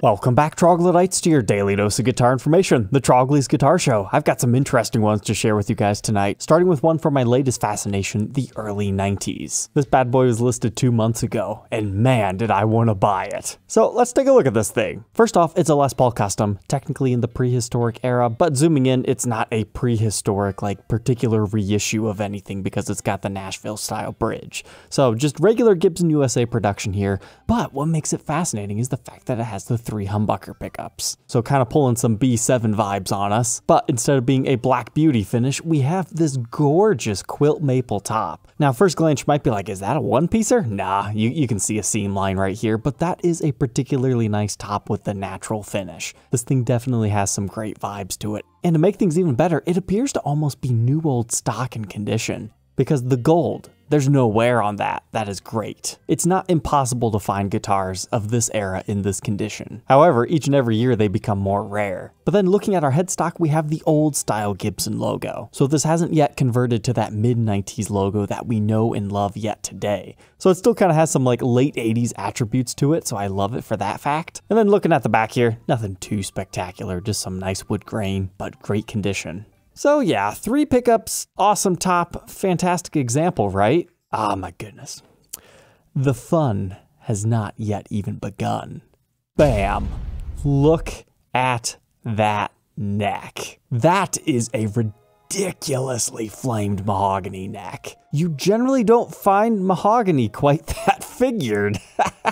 Welcome back, Troglodytes, to your daily dose of guitar information, the Trogly's Guitar Show. I've got some interesting ones to share with you guys tonight, starting with one from my latest fascination, the early 90s. This bad boy was listed two months ago, and man, did I want to buy it. So let's take a look at this thing. First off, it's a Les Paul Custom, technically in the prehistoric era, but zooming in, it's not a prehistoric, like, particular reissue of anything because it's got the Nashville style bridge. So just regular Gibson USA production here, but what makes it fascinating is the fact that it has the three humbucker pickups. So kind of pulling some B7 vibes on us. But instead of being a black beauty finish, we have this gorgeous quilt maple top. Now, first glance, you might be like, is that a one piecer? Nah, you, you can see a seam line right here, but that is a particularly nice top with the natural finish. This thing definitely has some great vibes to it. And to make things even better, it appears to almost be new old stock in condition because the gold, there's no wear on that. That is great. It's not impossible to find guitars of this era in this condition. However, each and every year they become more rare. But then looking at our headstock, we have the old style Gibson logo. So this hasn't yet converted to that mid 90s logo that we know and love yet today. So it still kind of has some like late 80s attributes to it, so I love it for that fact. And then looking at the back here, nothing too spectacular, just some nice wood grain, but great condition. So yeah, three pickups, awesome top, fantastic example, right? Ah, oh, my goodness. The fun has not yet even begun. Bam! Look at that neck. That is a ridiculously flamed mahogany neck. You generally don't find mahogany quite that figured.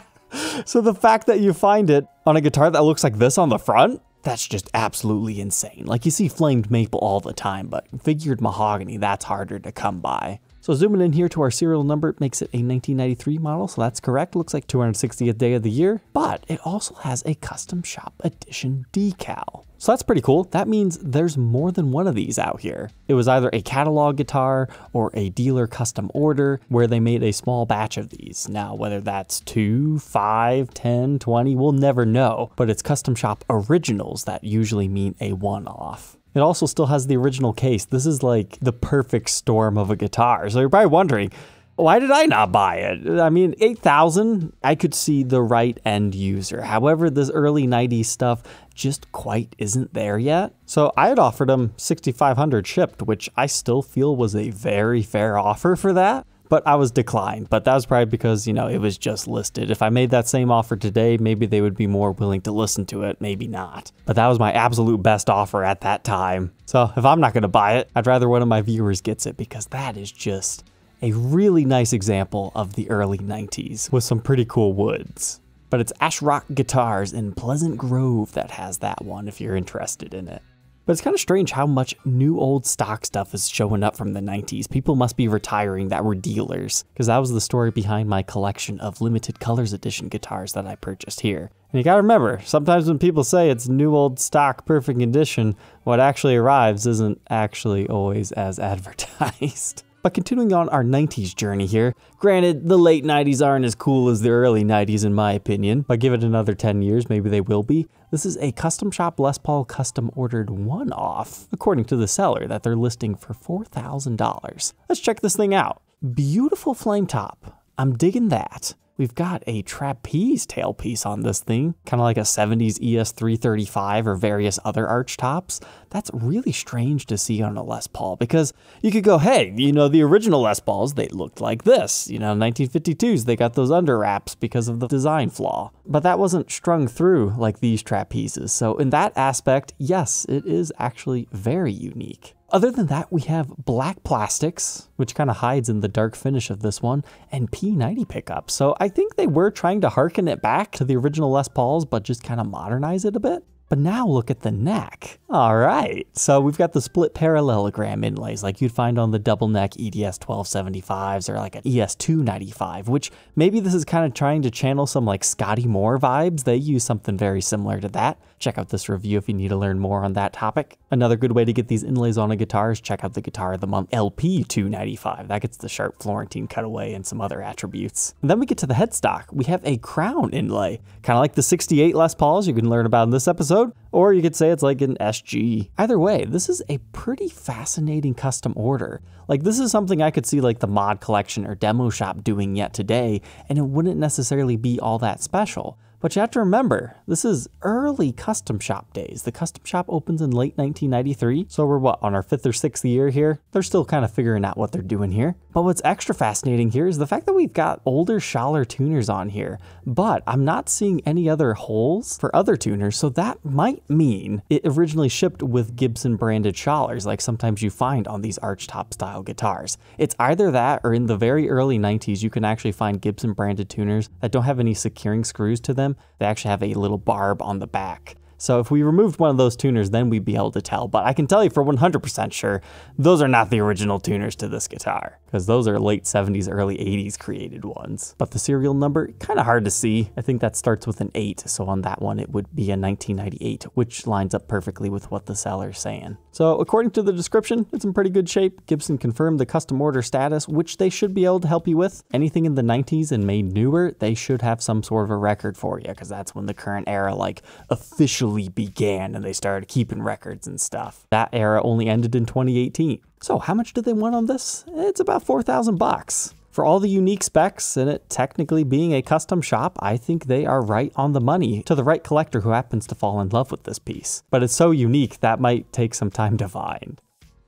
so the fact that you find it on a guitar that looks like this on the front, that's just absolutely insane. Like you see flamed maple all the time, but figured mahogany, that's harder to come by. So zooming in here to our serial number, it makes it a 1993 model, so that's correct. Looks like 260th day of the year, but it also has a custom shop edition decal. So that's pretty cool. That means there's more than one of these out here. It was either a catalog guitar or a dealer custom order where they made a small batch of these. Now, whether that's two, five, 10, 20, we'll never know, but it's custom shop originals that usually mean a one-off. It also still has the original case. This is like the perfect storm of a guitar. So you're probably wondering, why did I not buy it? I mean, 8,000, I could see the right end user. However, this early 90s stuff just quite isn't there yet. So I had offered him 6,500 shipped, which I still feel was a very fair offer for that but I was declined. But that was probably because, you know, it was just listed. If I made that same offer today, maybe they would be more willing to listen to it, maybe not. But that was my absolute best offer at that time. So if I'm not going to buy it, I'd rather one of my viewers gets it because that is just a really nice example of the early 90s with some pretty cool woods. But it's Ashrock Guitars in Pleasant Grove that has that one if you're interested in it. But it's kind of strange how much new old stock stuff is showing up from the 90s. People must be retiring that were dealers, because that was the story behind my collection of limited colors edition guitars that I purchased here. And you gotta remember, sometimes when people say it's new old stock perfect condition, what actually arrives isn't actually always as advertised. But continuing on our 90s journey here, granted, the late 90s aren't as cool as the early 90s in my opinion, but give it another 10 years, maybe they will be. This is a custom shop Les Paul custom ordered one off, according to the seller, that they're listing for $4,000. Let's check this thing out. Beautiful flame top. I'm digging that. We've got a trapeze tailpiece on this thing, kind of like a 70s ES335 or various other arch tops. That's really strange to see on a Les Paul because you could go, hey, you know, the original Les Pauls, they looked like this. You know, 1952s, they got those under wraps because of the design flaw. But that wasn't strung through like these trapezes. So in that aspect, yes, it is actually very unique. Other than that, we have black plastics, which kind of hides in the dark finish of this one, and P90 pickups. So I think they were trying to harken it back to the original Les Pauls, but just kind of modernize it a bit. But now look at the neck. All right, so we've got the split parallelogram inlays like you'd find on the double neck EDS 1275s or like an ES 295, which maybe this is kind of trying to channel some like Scotty Moore vibes. They use something very similar to that. Check out this review if you need to learn more on that topic. Another good way to get these inlays on a guitar is check out the Guitar of the Month LP 295. That gets the sharp Florentine cutaway and some other attributes. And then we get to the headstock. We have a crown inlay, kind of like the 68 Les Pauls you can learn about in this episode, or you could say it's like an SG. Either way, this is a pretty fascinating custom order. Like this is something I could see like the mod collection or demo shop doing yet today, and it wouldn't necessarily be all that special But you have to remember, this is early custom shop days. The custom shop opens in late 1993, so we're what, on our fifth or sixth year here? They're still kind of figuring out what they're doing here. But what's extra fascinating here is the fact that we've got older Schaller tuners on here, but I'm not seeing any other holes for other tuners, so that might mean it originally shipped with Gibson branded Schallers, like sometimes you find on these archtop style guitars. It's either that or in the very early 90s, you can actually find Gibson branded tuners that don't have any securing screws to them they actually have a little barb on the back. So if we removed one of those tuners, then we'd be able to tell. But I can tell you for 100% sure, those are not the original tuners to this guitar, because those are late 70s, early 80s created ones. But the serial number, kind of hard to see. I think that starts with an 8, so on that one it would be a 1998, which lines up perfectly with what the seller's saying. So according to the description, it's in pretty good shape. Gibson confirmed the custom order status, which they should be able to help you with. Anything in the 90s and made newer, they should have some sort of a record for you, because that's when the current era like officially began and they started keeping records and stuff. That era only ended in 2018. So how much did they want on this? It's about 4,000 bucks. For all the unique specs and it technically being a custom shop, I think they are right on the money to the right collector who happens to fall in love with this piece. But it's so unique that might take some time to find.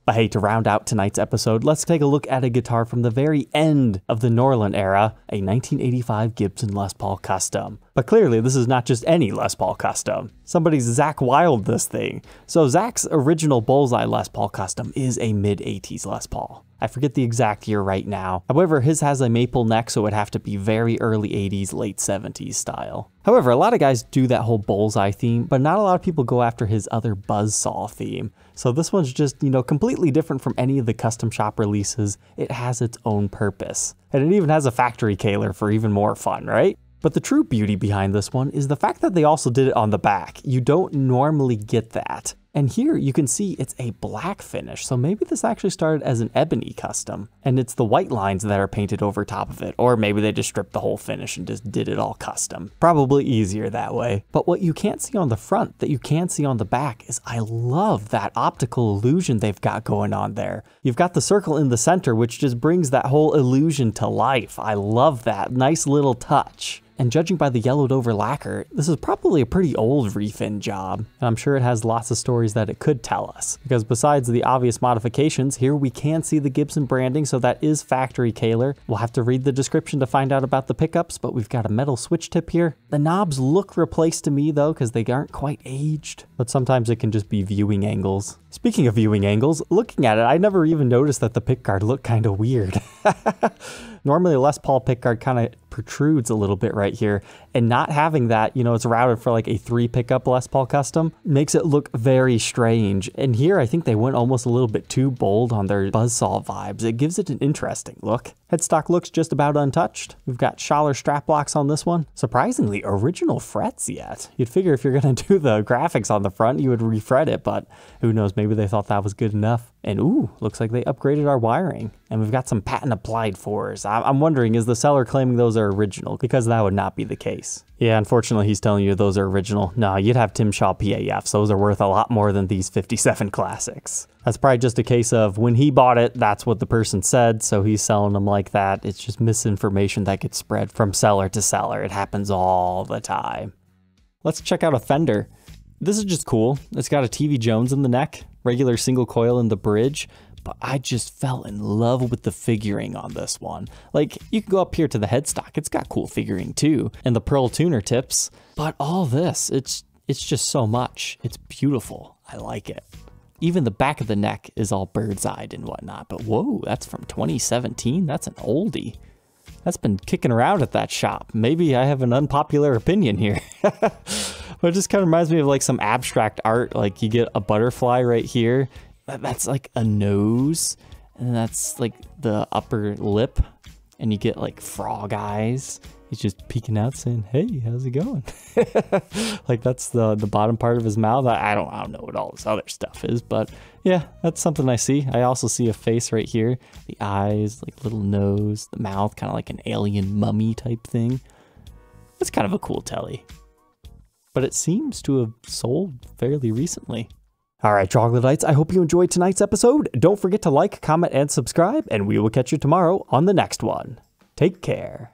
But hey, to round out tonight's episode, let's take a look at a guitar from the very end of the Norlin era, a 1985 Gibson Les Paul Custom. But clearly, this is not just any Les Paul Custom. Somebody's Zakk Wylde this thing. So Zakk's original Bullseye Les Paul Custom is a mid-80s Les Paul. I forget the exact year right now. However, his has a maple neck, so it would have to be very early 80s, late 70s style. However, a lot of guys do that whole bullseye theme, but not a lot of people go after his other buzzsaw theme. So this one's just, you know, completely different from any of the custom shop releases. It has its own purpose. And it even has a factory Kahler for even more fun, right? But the true beauty behind this one is the fact that they also did it on the back. You don't normally get that. And here you can see it's a black finish, so maybe this actually started as an ebony custom, and it's the white lines that are painted over top of it, or maybe they just stripped the whole finish and just did it all custom. Probably easier that way. But what you can't see on the front that you can see on the back is I love that optical illusion they've got going on there. You've got the circle in the center, which just brings that whole illusion to life. I love that. Nice little touch. And judging by the yellowed over lacquer, this is probably a pretty old refin job, and I'm sure it has lots of stories that it could tell us. Because besides the obvious modifications, here we can see the Gibson branding, so that is factory Kahler. We'll have to read the description to find out about the pickups, but we've got a metal switch tip here. The knobs look replaced to me though, because they aren't quite aged, but sometimes it can just be viewing angles. Speaking of viewing angles, looking at it, I never even noticed that the pickguard looked kind of weird. Normally Les Paul pickguard kind of protrudes a little bit right here. And not having that, you know, it's routed for like a three pickup Les Paul custom, makes it look very strange. And here I think they went almost a little bit too bold on their buzzsaw vibes. It gives it an interesting look. Headstock looks just about untouched. We've got Schaller strap blocks on this one. Surprisingly, original frets yet. You'd figure if you're gonna do the graphics on the front, you would refret it, but who knows, maybe they thought that was good enough. And ooh, looks like they upgraded our wiring. And we've got some patent applied fours. I'm wondering, is the seller claiming those are original? Because that would not be the case. Yeah, unfortunately, he's telling you those are original. No, you'd have Tim Shaw PAFs. Those are worth a lot more than these 57 classics. That's probably just a case of when he bought it, that's what the person said, so he's selling them like that. It's just misinformation that gets spread from seller to seller. It happens all the time. Let's check out a Fender. This is just cool. It's got a TV Jones in the neck, regular single coil in the bridge, but I just fell in love with the figuring on this one. Like, you can go up here to the headstock, it's got cool figuring too, and the pearl tuner tips, but all this, it's it's just so much. It's beautiful. I like it. Even the back of the neck is all bird's eyed and whatnot, but whoa, that's from 2017? That's an oldie. That's been kicking around at that shop. Maybe I have an unpopular opinion here. but it just kind of reminds me of like some abstract art. Like you get a butterfly right here that's like a nose, and that's like the upper lip, and you get like frog eyes. He's just peeking out, saying, "Hey, how's it going?" like that's the the bottom part of his mouth. I, I don't I don't know what all this other stuff is, but yeah, that's something I see. I also see a face right here, the eyes, like little nose, the mouth, kind of like an alien mummy type thing. It's kind of a cool Tele, but it seems to have sold fairly recently. All right, troglodytes, I hope you enjoyed tonight's episode. Don't forget to like, comment, and subscribe, and we will catch you tomorrow on the next one. Take care.